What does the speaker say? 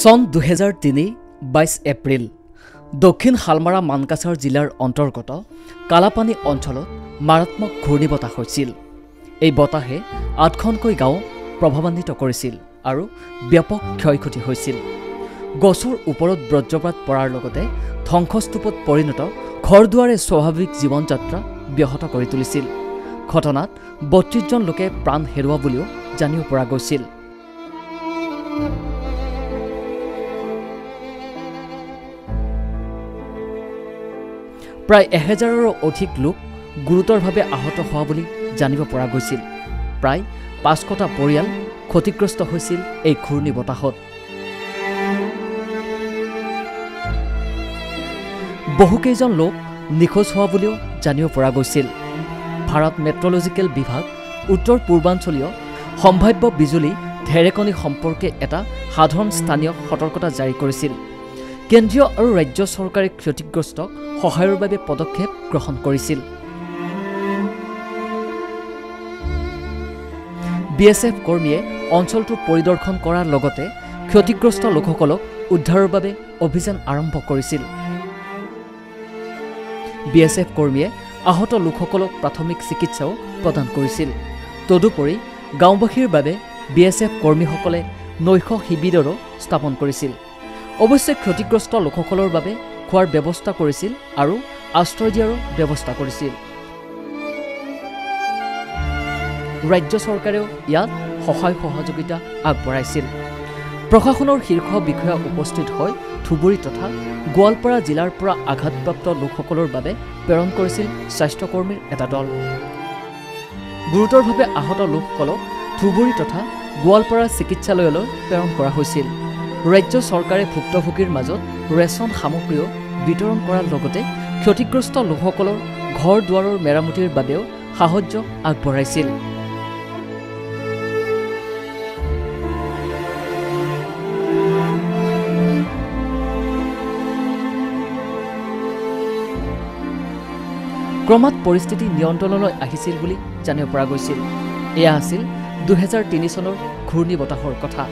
চন দুহেজাৰ তিনি বাইছ এপ্ৰিল দক্ষিণ শালমাৰা মানকাছাৰ জিলাৰ অন্তৰ্গত কালাপানী অঞ্চলত মাৰাত্মক ঘূৰ্ণী বতাহ হৈছিল। এই বতাহে আঠখনকৈ গাঁও প্ৰভাৱান্বিত কৰিছিল আৰু ব্যাপক ক্ষয় ক্ষতি হৈছিল। গছৰ ওপৰত বজ্ৰপাত পৰাৰ লগতে ধ্বংসস্তূপত পৰিণত ঘৰ দুৱাৰে স্বাভাৱিক জীৱন যাত্ৰা ব্যাহত কৰি তুলিছিল। ঘটনাত বত্ৰিছজন লোকে প্ৰাণ হেৰুওৱা বুলিও জানিব পৰা গৈছিল। প্ৰায় এহেজাৰৰো অধিক লোক গুৰুতৰভাৱে আহত হোৱা বুলি জানিব পৰা গৈছিল। প্ৰায় পাঁচশটা পৰিয়াল ক্ষতিগ্ৰস্ত হৈছিল এই ঘূৰ্ণী বতাহত বহুকেইজন লোক নিখোজ হোৱা বুলিও জানিব পৰা গৈছিল। ভাৰত মেট্ৰলজিকেল বিভাগ উত্তৰ পূৰ্বাঞ্চলীয় সম্ভাৱ্য বিজুলী ঢেৰেকনি সম্পৰ্কে এটা সাধাৰণ স্থানীয় সতৰ্কতা জাৰি কৰিছিল। কেন্দ্ৰীয় আৰু ৰাজ্য চৰকাৰে ক্ষতিগ্ৰস্তক সহায়ৰ বাবে পদক্ষেপ গ্ৰহণ কৰিছিল। বি এছ এফ কৰ্মীয়ে অঞ্চলটো পৰিদৰ্শন কৰাৰ লগতে ক্ষতিগ্ৰস্ত লোকসকলক উদ্ধাৰৰ বাবে অভিযান আৰম্ভ কৰিছিল। বি এছ এফ কৰ্মীয়ে আহত লোকসকলক প্ৰাথমিক চিকিৎসাও প্ৰদান কৰিছিল। তদুপৰি গাঁওবাসীৰ বাবে বি এছ এফ কৰ্মীসকলে নৈশ শিবিৰৰো স্থাপন কৰিছিল। অৱশ্যে ক্ষতিগ্ৰস্ত লোকসকলৰ বাবে খোৱাৰ ব্যৱস্থা কৰিছিল আৰু আশ্ৰয় দিয়াৰো ব্যৱস্থা কৰিছিল। ৰাজ্য চৰকাৰেও ইয়াত সহায় সহযোগিতা আগবঢ়াইছিল। প্ৰশাসনৰ শীৰ্ষ বিষয়া উপস্থিত হৈ ধুবুৰী তথা গোৱালপাৰা জিলাৰ পৰা আঘাতপ্ৰাপ্ত লোকসকলৰ বাবে প্ৰেৰণ কৰিছিল স্বাস্থ্যকৰ্মীৰ এটা দল। গুৰুতৰভাৱে আহত লোকসকলক ধুবুৰী তথা গোৱালপাৰা চিকিৎসালয়লৈ প্ৰেৰণ কৰা হৈছিল। ৰাজ্য চৰকাৰে ভুক্তভোগীৰ মাজত ৰেচন সামগ্ৰীও বিতৰণ কৰাৰ লগতে ক্ষতিগ্ৰস্ত লোকসকলৰ ঘৰ দুৱাৰৰ মেৰামতিৰ বাবেও সাহায্য আগবঢ়াইছিল। ক্ৰমাৎ পৰিস্থিতি নিয়ন্ত্ৰণলৈ আহিছিল বুলি জানিব পৰা গৈছিল। এয়া আছিল দুহেজাৰ তিনি চনৰ ঘূৰ্ণী বতাহৰ কথা।